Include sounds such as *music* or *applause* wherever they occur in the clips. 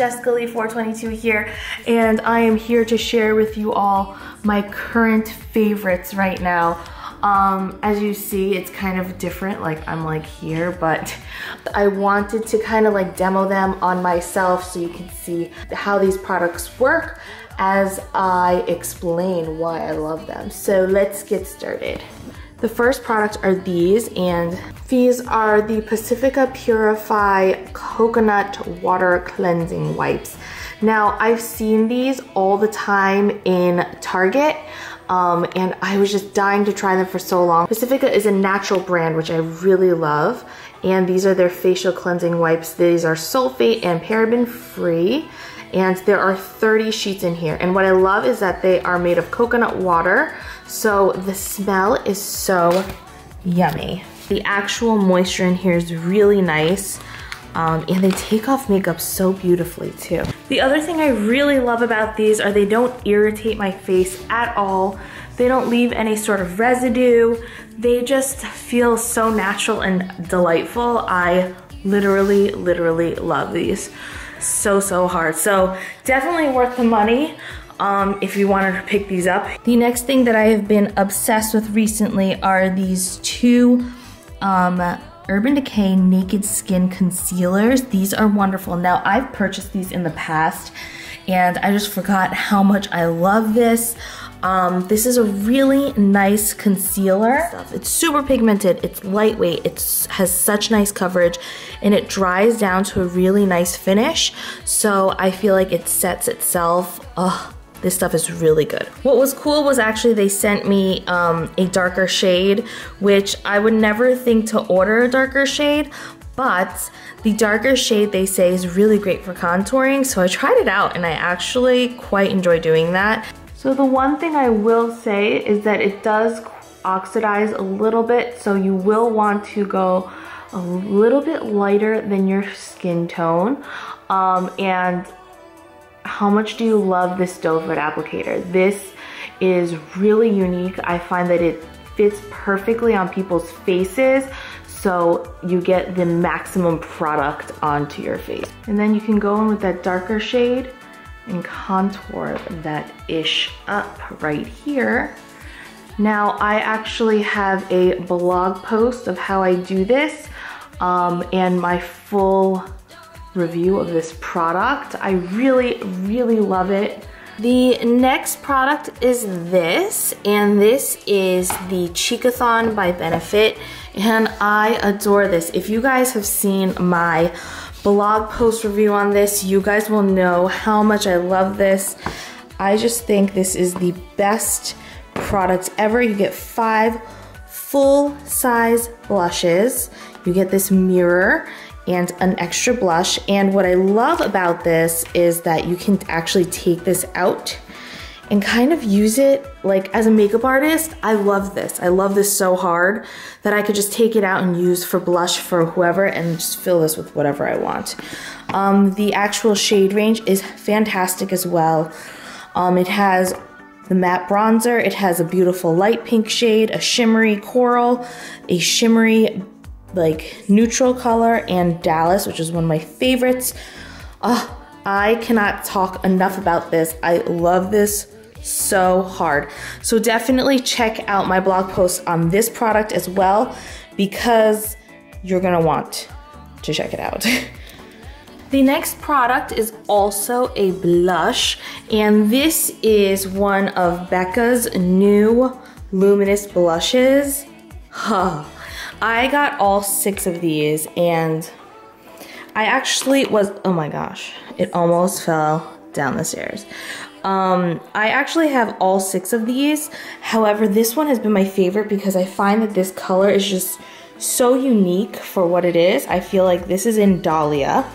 Jessica Lee 422 here, and I am here to share with you all my current favorites right now. Um, as you see, it's kind of different, like I'm like here, but I wanted to kind of like demo them on myself so you can see how these products work as I explain why I love them. So let's get started. The first product are these, and these are the Pacifica Purify Coconut Water Cleansing Wipes. Now, I've seen these all the time in Target, um, and I was just dying to try them for so long. Pacifica is a natural brand, which I really love, and these are their facial cleansing wipes. These are sulfate and paraben free, and there are 30 sheets in here. And what I love is that they are made of coconut water, so the smell is so yummy. The actual moisture in here is really nice. Um, and they take off makeup so beautifully too. The other thing I really love about these are they don't irritate my face at all. They don't leave any sort of residue. They just feel so natural and delightful. I literally, literally love these so, so hard. So definitely worth the money um, if you wanted to pick these up. The next thing that I have been obsessed with recently are these two um, Urban Decay Naked Skin Concealers. These are wonderful. Now, I've purchased these in the past, and I just forgot how much I love this. Um, this is a really nice concealer. It's super pigmented, it's lightweight, it has such nice coverage, and it dries down to a really nice finish. So I feel like it sets itself. Ugh, this stuff is really good. What was cool was actually they sent me um, a darker shade, which I would never think to order a darker shade, but the darker shade they say is really great for contouring, so I tried it out and I actually quite enjoy doing that. So the one thing I will say is that it does oxidize a little bit, so you will want to go a little bit lighter than your skin tone. Um, and how much do you love this foot applicator? This is really unique. I find that it fits perfectly on people's faces so you get the maximum product onto your face. And then you can go in with that darker shade and contour that ish up right here. Now I actually have a blog post of how I do this um, and my full review of this product. I really, really love it. The next product is this, and this is the Cheekathon by Benefit, and I adore this. If you guys have seen my blog post review on this, you guys will know how much I love this. I just think this is the best product ever. You get five full size blushes. You get this mirror and an extra blush. And what I love about this is that you can actually take this out and kind of use it like as a makeup artist. I love this. I love this so hard that I could just take it out and use for blush for whoever and just fill this with whatever I want. Um, the actual shade range is fantastic as well. Um, it has the matte bronzer, it has a beautiful light pink shade, a shimmery coral, a shimmery like neutral color and Dallas, which is one of my favorites. Oh, I cannot talk enough about this. I love this so hard. So definitely check out my blog post on this product as well because you're gonna want to check it out. *laughs* the next product is also a blush and this is one of Becca's new luminous blushes. Huh. I got all six of these and I actually was, oh my gosh, it almost fell down the stairs. Um, I actually have all six of these. However, this one has been my favorite because I find that this color is just so unique for what it is. I feel like this is in Dahlia.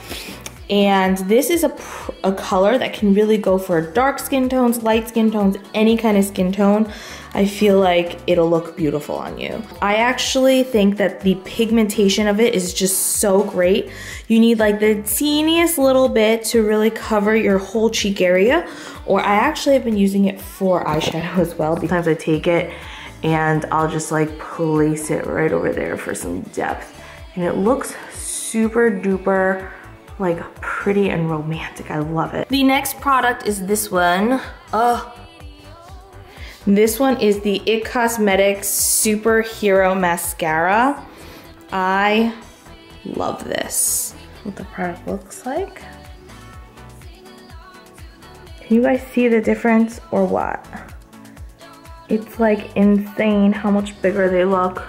And this is a, a color that can really go for dark skin tones, light skin tones, any kind of skin tone. I feel like it'll look beautiful on you. I actually think that the pigmentation of it is just so great. You need like the teeniest little bit to really cover your whole cheek area. Or I actually have been using it for eyeshadow as well. Sometimes I take it and I'll just like place it right over there for some depth. And it looks super duper like pretty and romantic. I love it. The next product is this one. Oh, this one is the IT Cosmetics Superhero Mascara. I love this. What the product looks like. Can you guys see the difference or what? It's like insane how much bigger they look.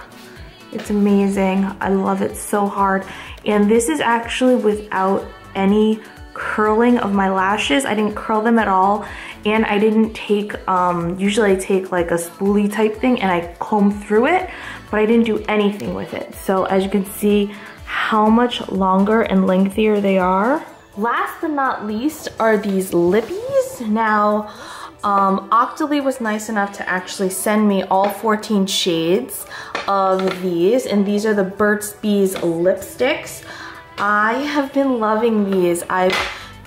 It's amazing. I love it so hard. And this is actually without any curling of my lashes. I didn't curl them at all. And I didn't take, um, usually I take like a spoolie type thing and I comb through it, but I didn't do anything with it. So as you can see how much longer and lengthier they are. Last but not least are these lippies. Now, um, Octoly was nice enough to actually send me all 14 shades of these, and these are the Burt's Bees lipsticks. I have been loving these. I've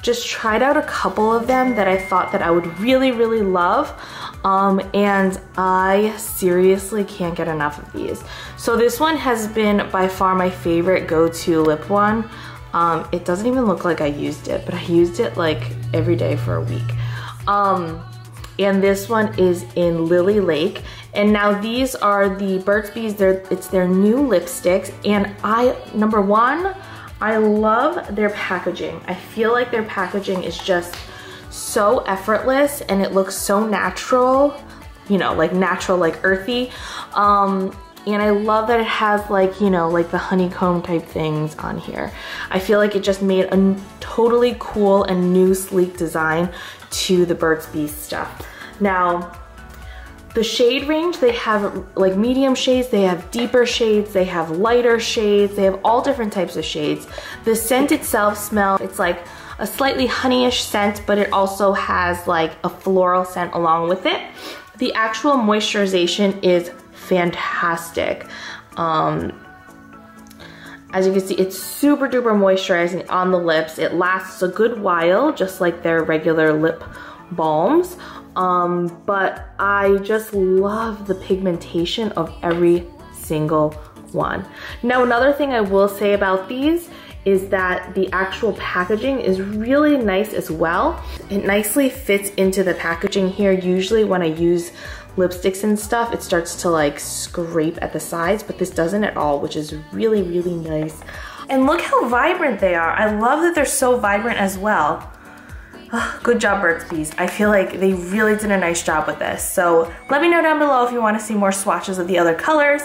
just tried out a couple of them that I thought that I would really, really love. Um, and I seriously can't get enough of these. So this one has been by far my favorite go-to lip one. Um, it doesn't even look like I used it, but I used it like every day for a week. Um, and this one is in Lily Lake. And now these are the Burt's Bees, they're, it's their new lipsticks. And I, number one, I love their packaging. I feel like their packaging is just so effortless and it looks so natural, you know, like natural, like earthy. Um, and I love that it has like, you know, like the honeycomb type things on here. I feel like it just made a totally cool and new sleek design to the Burt's Bees stuff. Now, the shade range, they have like medium shades, they have deeper shades, they have lighter shades, they have all different types of shades. The scent itself smells, it's like a slightly honeyish scent, but it also has like a floral scent along with it. The actual moisturization is fantastic. Um, as you can see, it's super duper moisturizing on the lips. It lasts a good while, just like their regular lip balms. Um, but I just love the pigmentation of every single one. Now another thing I will say about these is that the actual packaging is really nice as well. It nicely fits into the packaging here. Usually when I use lipsticks and stuff, it starts to like scrape at the sides, but this doesn't at all, which is really, really nice. And look how vibrant they are. I love that they're so vibrant as well. good job, Burt's Bees. I feel like they really did a nice job with this. So let me know down below if you wanna see more swatches of the other colors.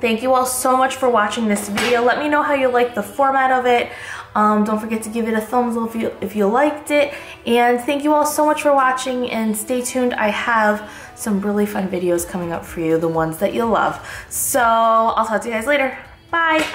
Thank you all so much for watching this video. Let me know how you like the format of it. Um, don't forget to give it a thumbs up if you, if you liked it. And thank you all so much for watching and stay tuned. I have some really fun videos coming up for you, the ones that you love. So I'll talk to you guys later. Bye.